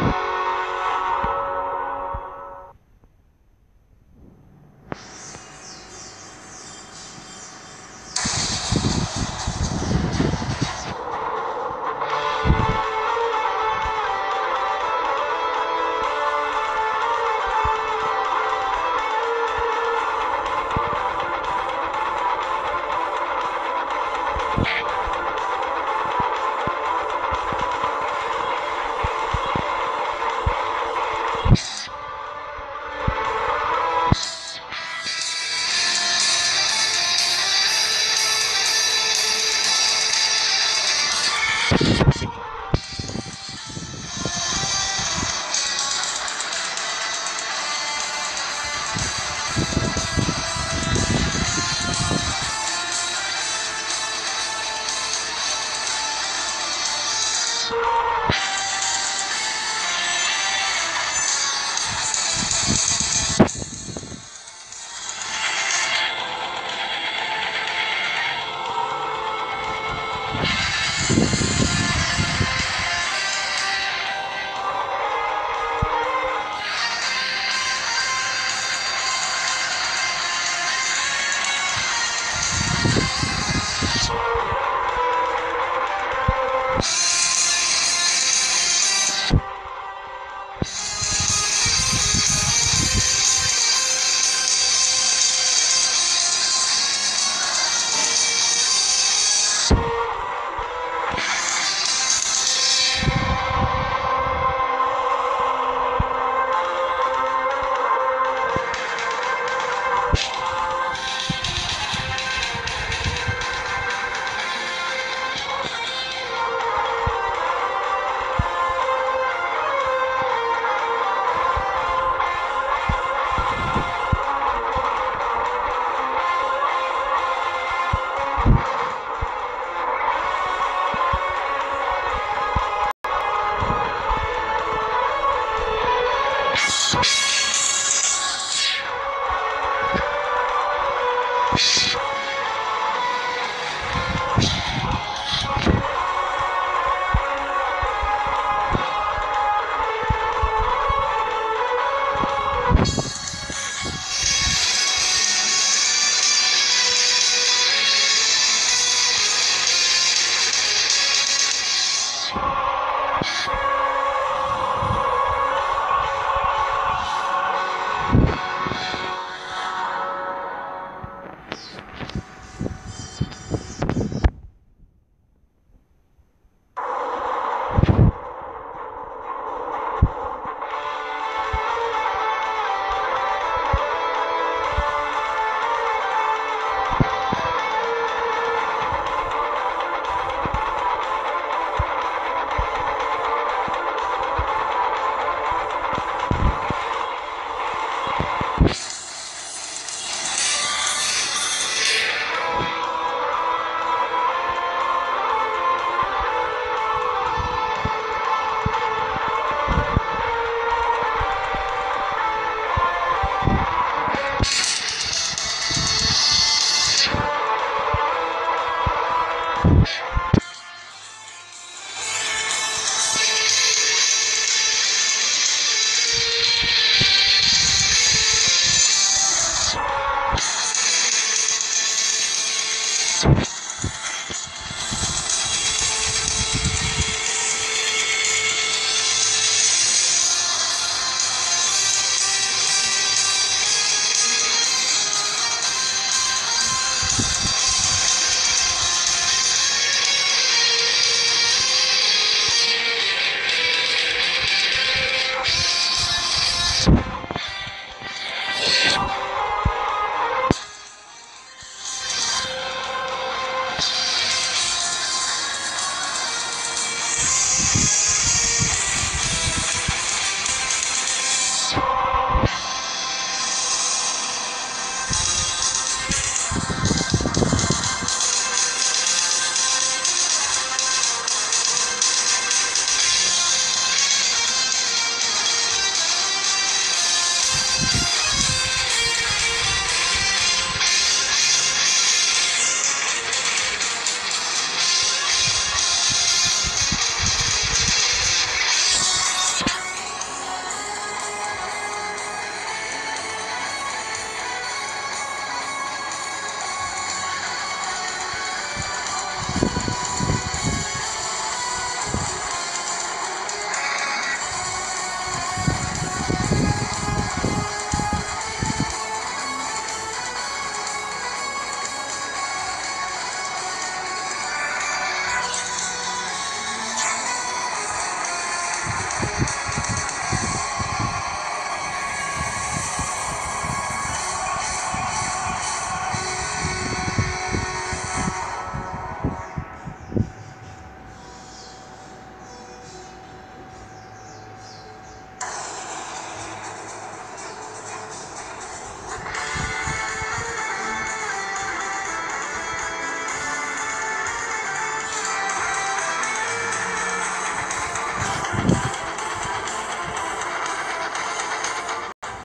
Bye. You